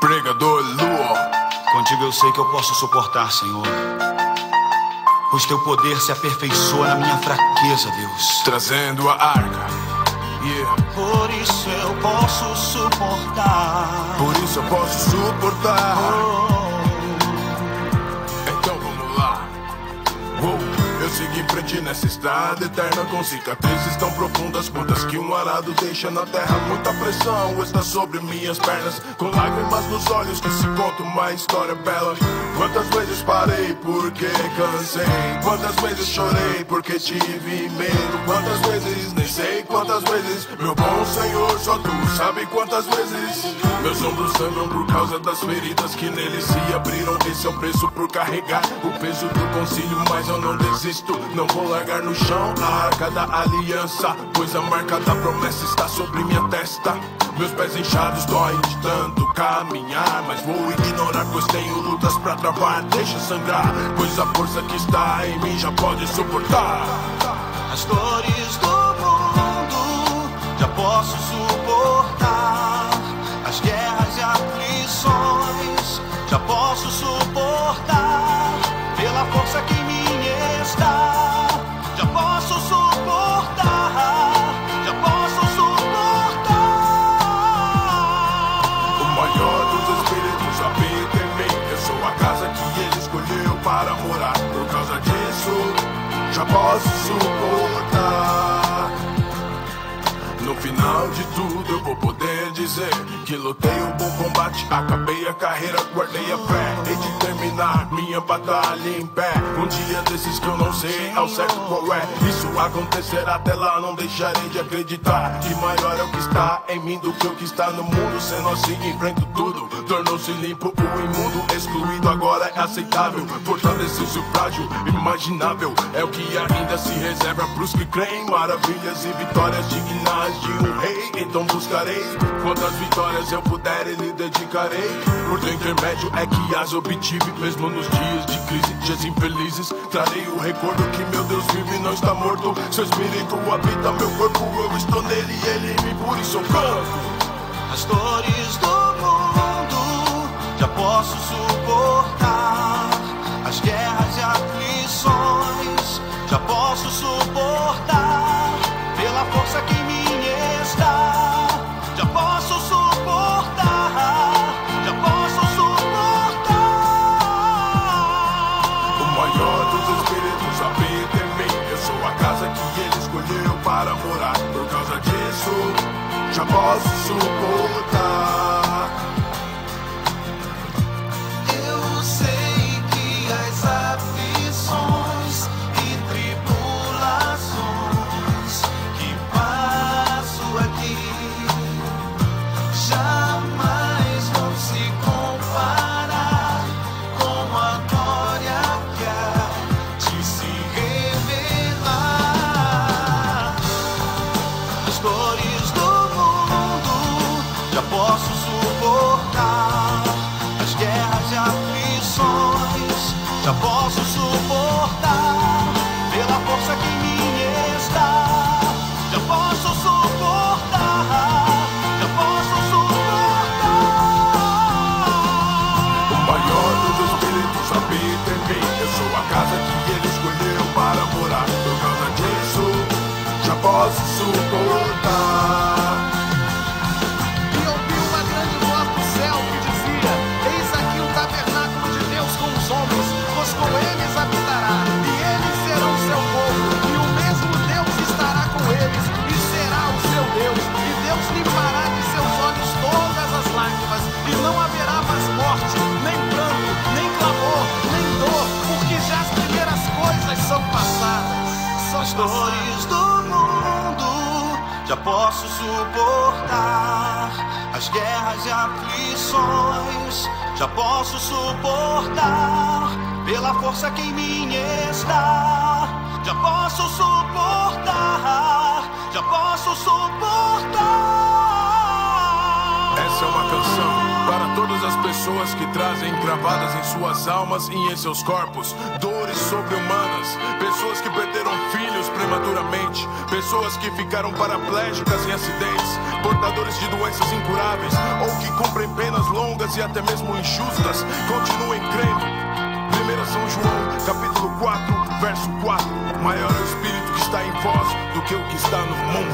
Pregador Lua. Contigo eu sei que eu posso suportar, Senhor. Pois teu poder se aperfeiçoa na minha fraqueza, Deus. Trazendo a arca. Yeah, Por isso eu posso suportar. por isso eu posso suportar. Oh, nessa estrada eterna com cicatrizes tão profundas quantas que um arado deixa na terra. Muita pressão está sobre minhas pernas, com lágrimas nos olhos que se conta uma história bela. Quantas vezes parei porque cansei, quantas vezes chorei porque tive medo, quantas vezes nem sei quantas vezes. Meu bom Senhor, só tu sabe quantas vezes. Meus ombros sangram por causa das feridas que neles se abriram. Esse é o preço por carregar o peso do concílio, mas eu não desisto. Não vou largar no chão a arca da aliança, pois a marca da promessa está sobre minha testa. Meus pés inchados doem de tanto caminhar, mas vou ignorar, pois tenho lutas pra travar. Deixa sangrar, pois a força que está em mim já pode suportar. as dores do já posso suportar. Final de tudo, eu vou poder dizer que lutei o bom combate, acabei a carreira, guardei a fé. Hei de terminar minha batalha em pé. Um dia desses que eu não sei ao certo qual é. Isso acontecerá até lá, não deixarei de acreditar. Que maior é o que está em mim do que o que está no mundo. Sendo assim, enfrento tudo. Tornou-se limpo o imundo, excluído agora é aceitável. Fortaleceu-se o frágil, imaginável. É o que ainda se reserva pros que creem. Maravilhas e vitórias dignas de um rei. Então buscarei quantas vitórias eu puder e lhe dedicarei. Por teu intermédio é que as obtive, mesmo nos dias de crise, dias infelizes. Trarei o recordo que meu Deus vive não está morto. Seu espírito habita meu corpo, eu estou nele e ele mim, por isso eu canto. As dores do mundo já posso suportar. Já posso suportar. Já posso suportar. As guerras e aflições já posso suportar. Pela força que em mim está, já posso suportar. Já posso suportar. O maior dos espíritos habita em mim. Eu sou a casa que ele escolheu para morar. Por causa disso, já posso suportar. Já posso suportar. As guerras e aflições já posso suportar. Pela força que em mim está, já posso suportar. Todas as pessoas que trazem gravadas em suas almas e em seus corpos dores sobre-humanas, pessoas que perderam filhos prematuramente, pessoas que ficaram paraplégicas em acidentes, portadores de doenças incuráveis ou que cumprem penas longas e até mesmo injustas, continuem crendo. 1 São João, capítulo 4, verso 4. Maior é o Espírito que está em vós do que o que está no mundo.